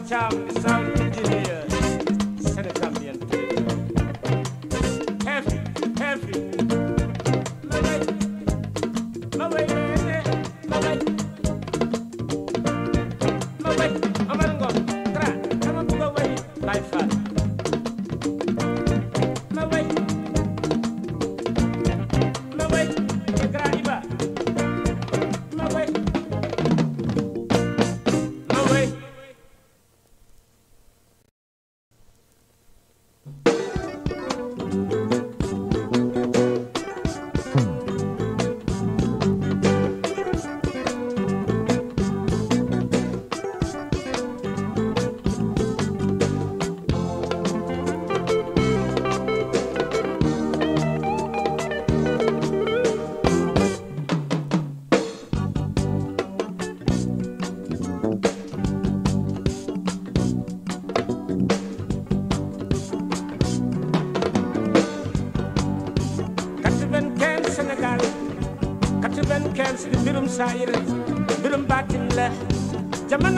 Moustapha Thiam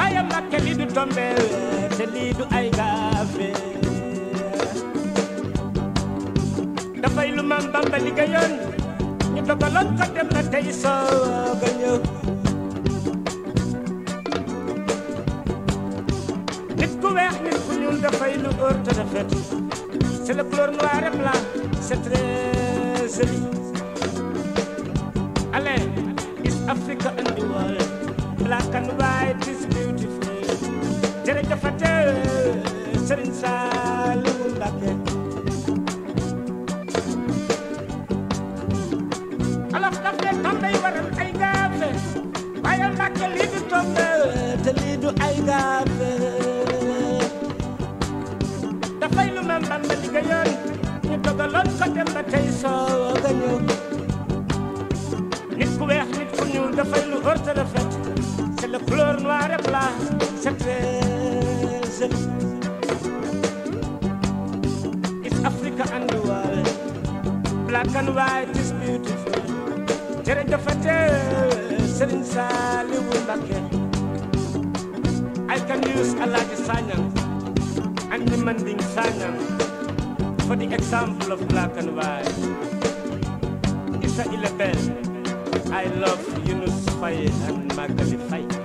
waaye Mbacké lii du tombe te lii du ay gaafe dafay lu maam Bamba liggéeyoon ñu dogaloon ko dem na tey soog a ñëw nit ku weex nit ku ñuul dafay c'est le couleur noir et blanc c'est très joli allez East Africa and the world black and white is beautiful jërëjëfate Serigne Saliou Mbacké olof daf ne tombe yi waral ay gaafe waaye Mbacké lii du tombe te lii du ay gaafe dafay lu ma Bamba liggéeyoon ñu dogaloon ko dem ba tey soog a ñëw nit ku weex nit ku ñuul dafay lu óor te rafet c'est le couleur noir et blanc c'est très joli East Africa and the world. Black and white is beautiful. Jërëjëfate Serigne Saliou Mbacké I can use Alhaji Sanyang and demanding Manding Sanyang for the example of black and white. Issa Ilebel I love Yunus Faye and Magali Faye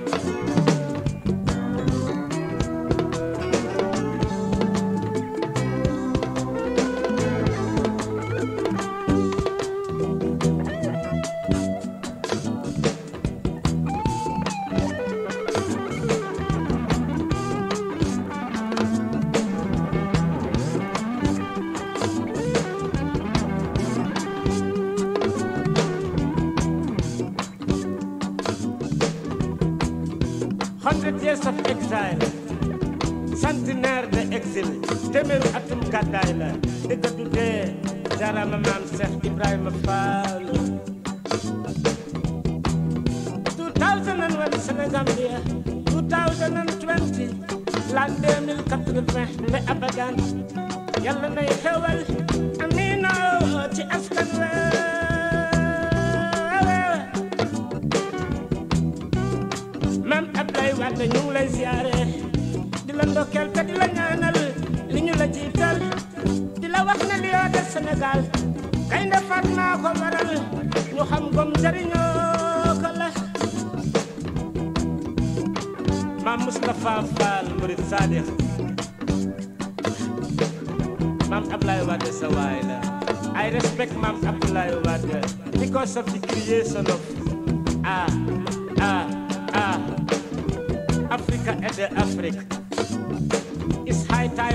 téeméeru atum gàddaay la. Dëgg du dee jarama maam Cheikh Ibrahima Fall. 2001 Sénégambia 2020 l'an 2080 ba abadan yàlla nay xewal amina ci askan wi Mam Abdoulaye Wade ñu ngi lay ziare di la ndokkeel te di la ñaanal la jiital di la wax ne Lion de Sénégal. Gaynde Fatma ko waral ñu xam gom jariñoo ko la. Mam Moustapha Fall Murid Sadiq Mam Abdoulaye Wade sa la. I respect Mam Abdoulaye Wade. Because of the creation of ah ah ah. Africa and the Africa.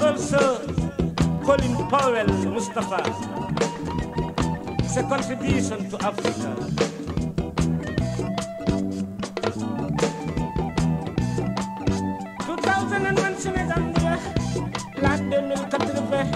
also Colin Powell Mustafa. It's a contribution to Africa. Two thousand and one Sénégambia, l'an 2080,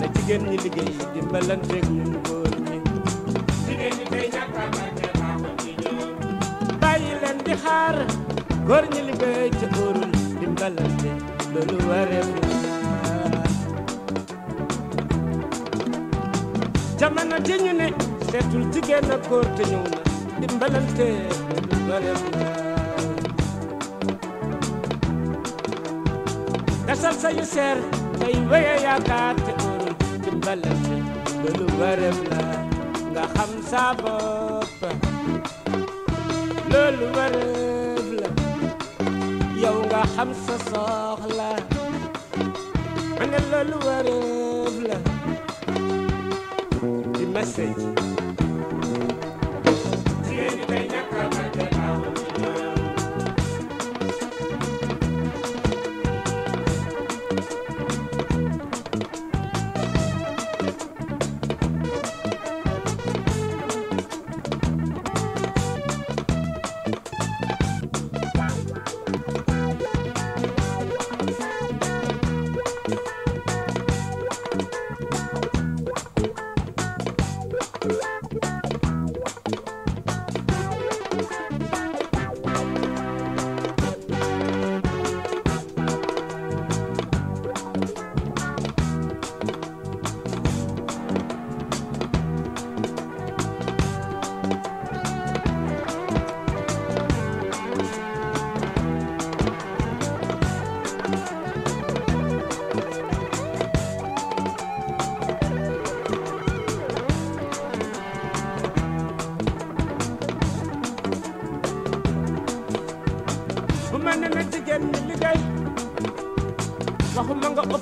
na jigéen ñi liggéey dimbalanteeg ñun góor ñi bàyyi leen di xaar góor ñi liggéey ci óorul dimbalante loolu wareef jamono ji ñu ne seetul jigéen ak góor te ñëw na dimbalante lu bareef sa yu seer tey wéye te óorul dimbalante lu bareef la nga xam sa bopp. Loolu wareef la yow nga xam sa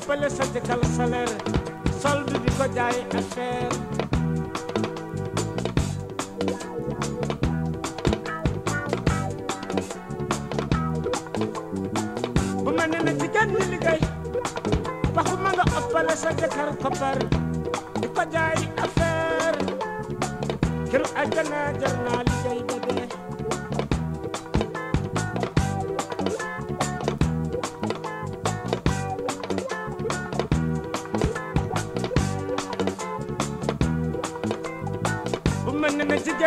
ëppale sa jëkkal salaire solde di ko jaay affaire bu ma ne na jigéen ñi liggéey waxuma nga ëppale sa jëkkër koppar di ko jaay affaire kër àjjana jar naa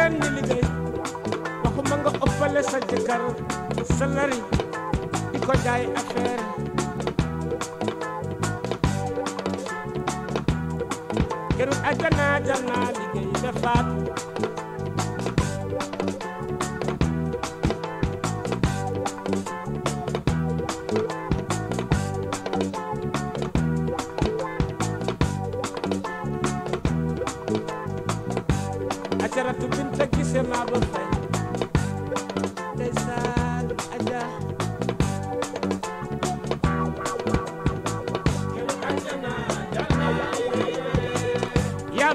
jigéen ñi liggéey. Waxuma nga ëppale sa jëkkër di ko jaay affaire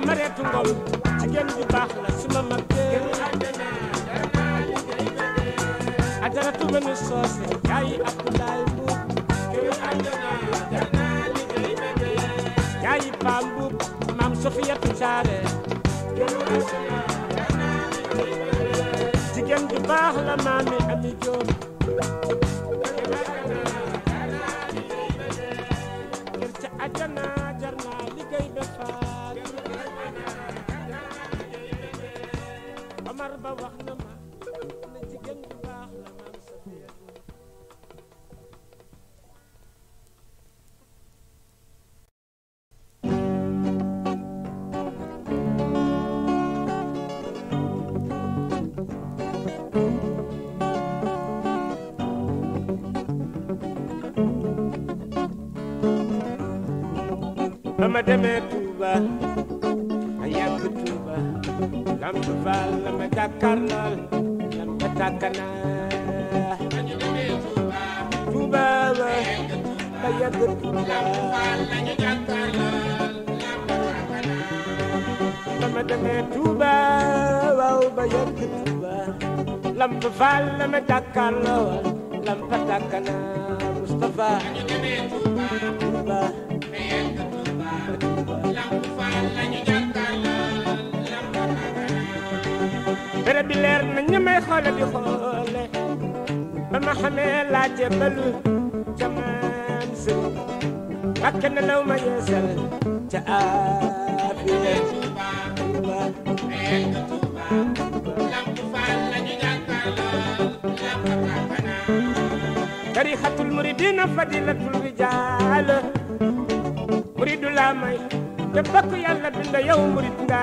mareetu ngom jigéen ju baax la suma mag. Dee ajaratu benu soose yaayi abdoulaye mbuub yaayi paa mbuub maam sofiyatu caare jigéen ju baax la maami ami jóob faal la ma jàkkaarlool lamp tàkkana Mustafa Tuuba bere bi leer na may xoole di xoole. Ba ma xamee laaje balu jamaan sëriñ ak ne law ma yeesal ca aafiya tarixatul muridina fadilatul rijaal. Muridu laa may te bakk yàlla bind yow murid nga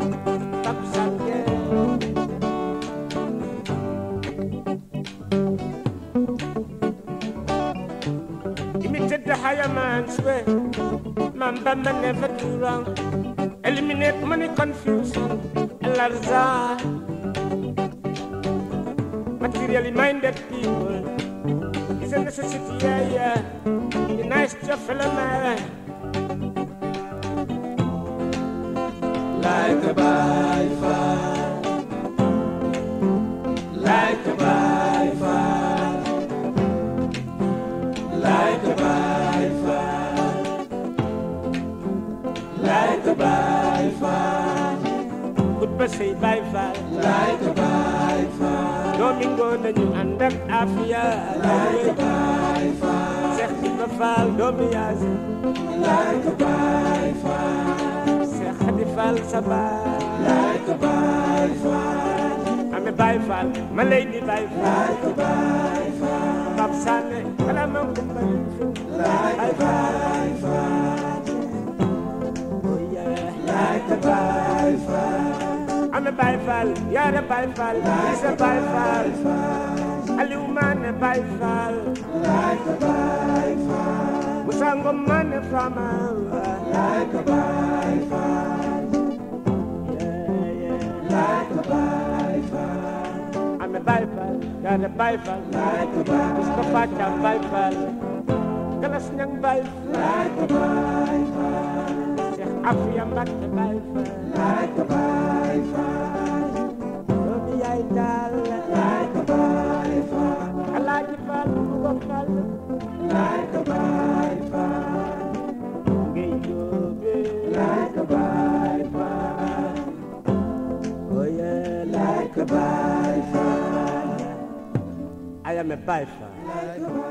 The higher man's way. Man Bamba never do wrong. Eliminate money confusion. Elarza. Materially minded people. Is a necessity, yeah, yeah. The nice job, fellow man. Like a by fire. Like a by fire. A by fire. Good ba by fire. Like a fire. Domingo nañu ànd ak afia. Like a by fire. Seex Ibra Faal doomi Yaasin. Like a by fire. Seex Xadi Faal sa baay. Like a by fire. Ame bay Faal ma lay di bay Faal. Like a by fire. Bab Sané wala ma kumba Like a by fire. Like a. I'm a by you're a by fall, he's a by fall. Aliu man a by fall. Like a by fall. Musango man from a Like a by. Yeah, yeah. Like a by. I'm a by you're a by fall. Like a by fall. Mustafa fall. Galas niyang by fall. Like a by Sheikh Afia Mbacke by. Like a by fall. Doomi yaay daal. Like a. Alaaji Fall bu ko fall. Like a by fall. Ngay jóobe. Like a by. Oh yeah, like a by. I am a by. Like a by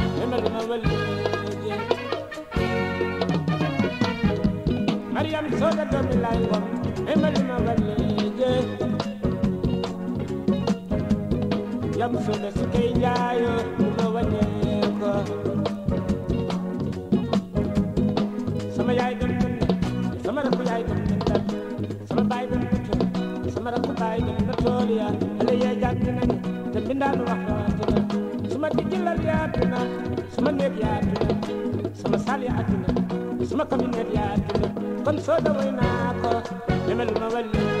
جمل مولد مريم سودة بالعيون جمل مولد يم سودة سكي جايو مولدكو سما جاي دم دم سما ركو جاي دم دم دم سما باي دم دم سما ركو باي دم دم توليا اللي يجاك دم دم دم دم دم ci jëlal yaatu na sama néeg yaatu na sama saal yaatu na sama cabinet yaatu na kon soo daway ko demel ma wàllu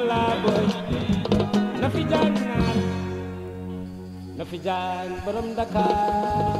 fi jaan borom Dakar.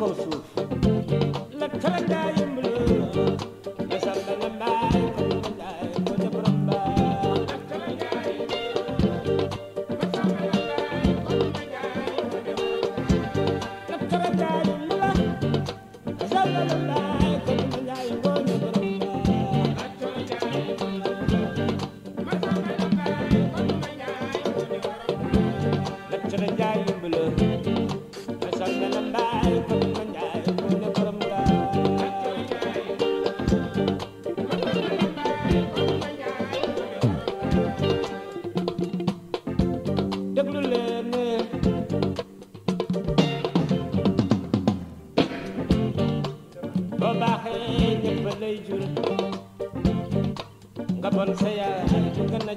告诉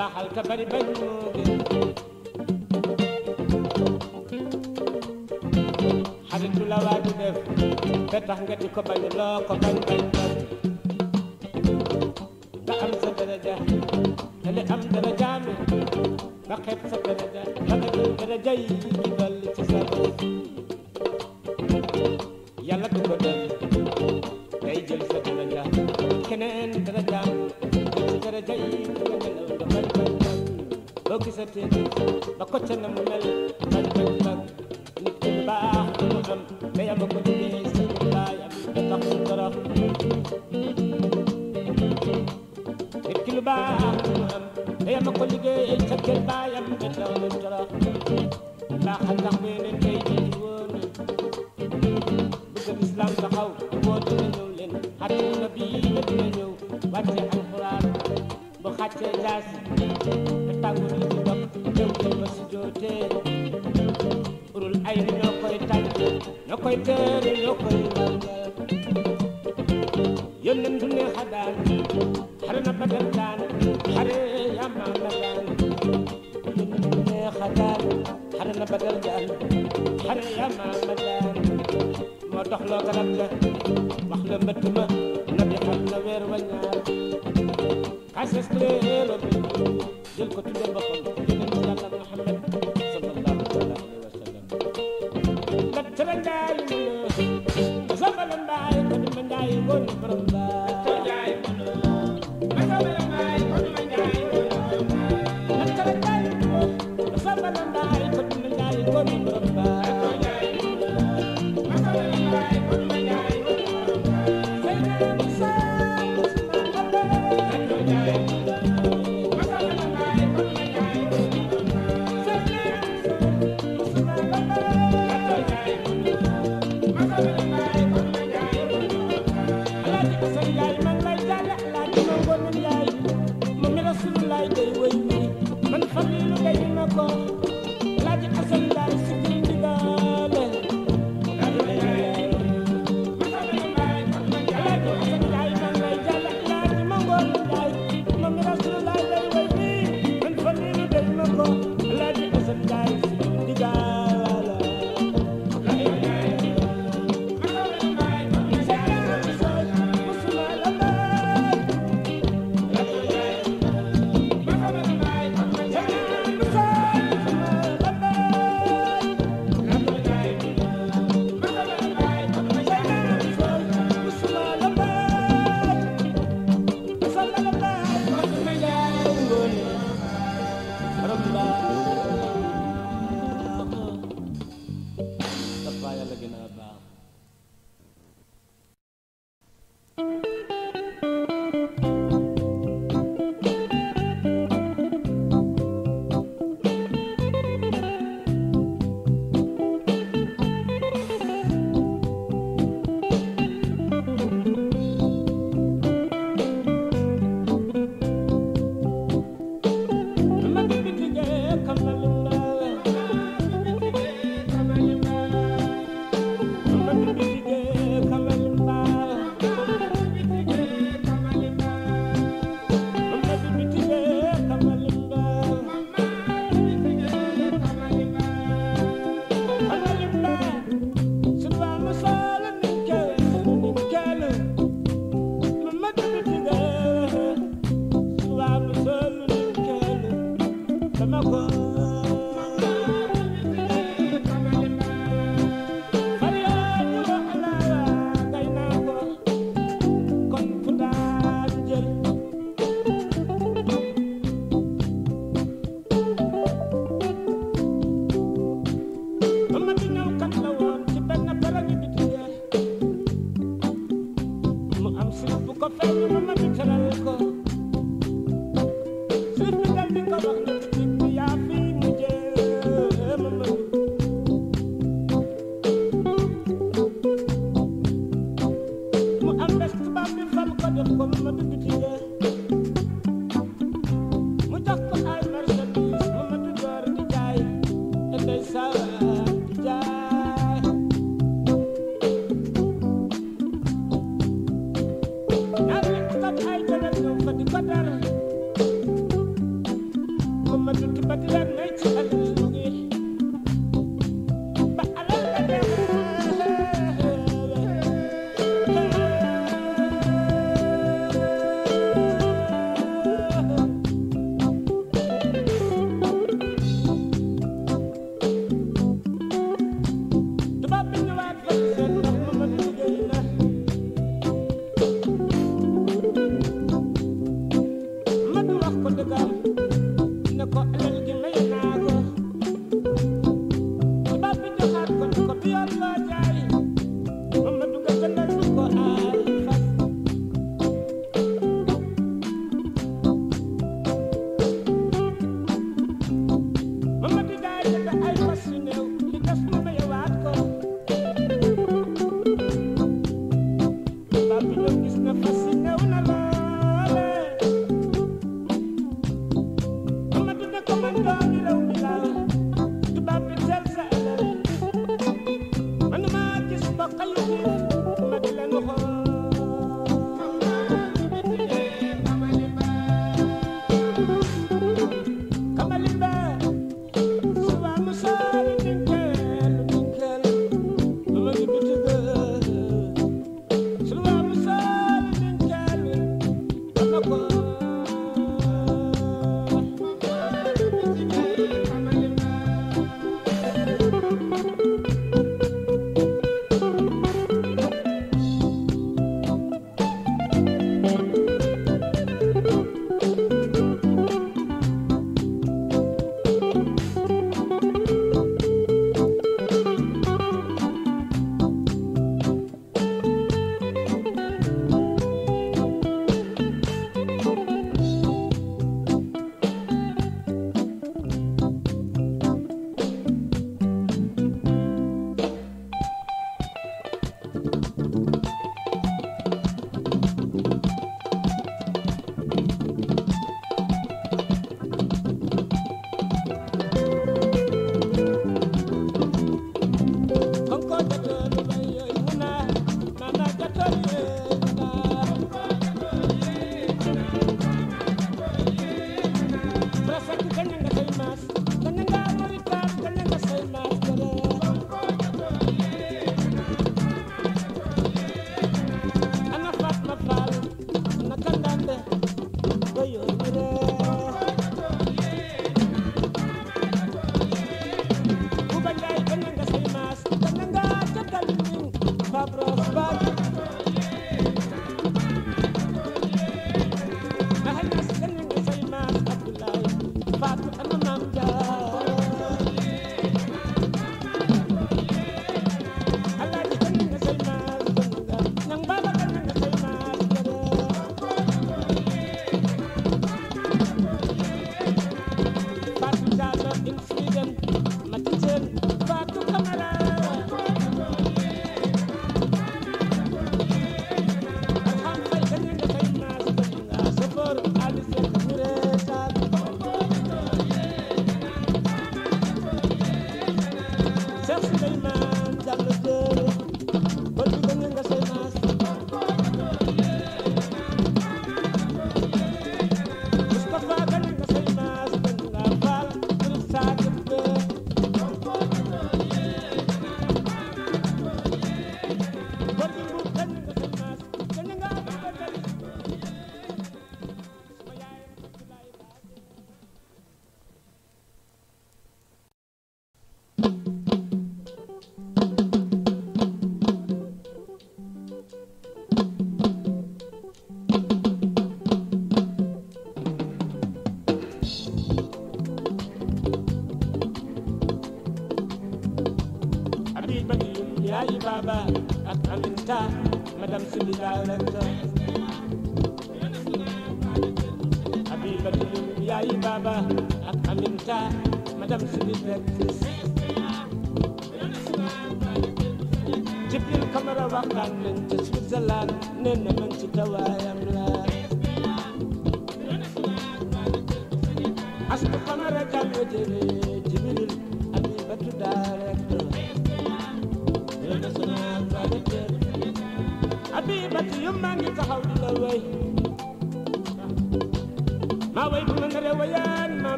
بحل كبر بنوجي حدث لو أدف فتح قد كبر لا كبر بنوجي بأمس درجة هل أم درجة من. بقيت درجة درجة درجة يجي بل تسابق kulli hadaan harna badantaan hare yamaan badan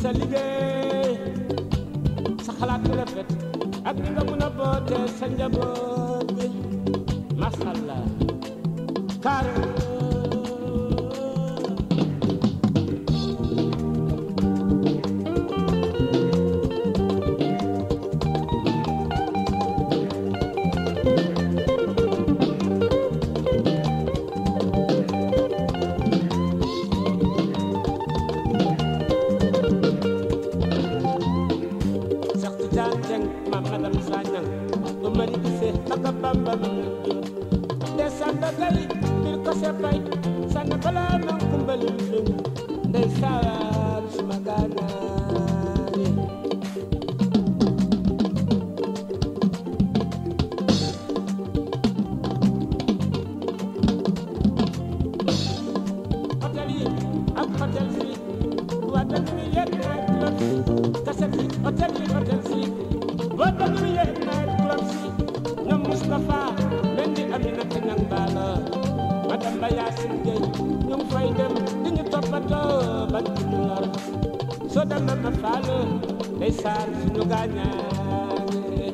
sa liggéey sa xalaat bu rafet ak ni nga mën a sa njaboot bi. ndeysaan suñu gaañaane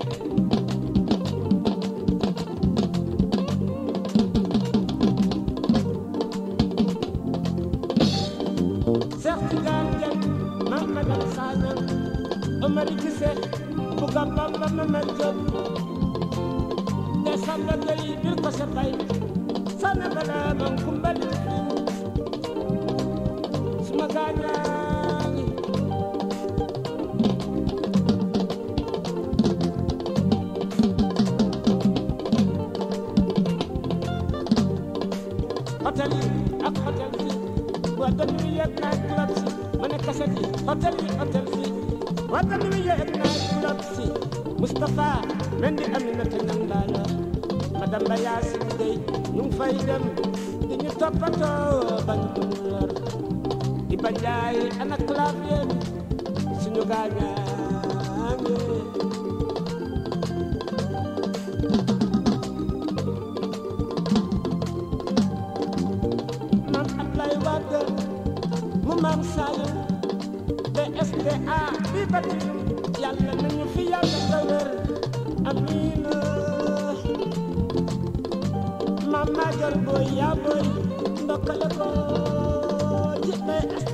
Seex Tijaan Jeng Mamadu Saane Omar Cissé Buga Bamba Maman Diop ndeysaan la lay bir ko sa tay sana bala man kumbali suma gaañaane Mama Jarboy, Yaboy, Bokalakoy, Jibbe Asta.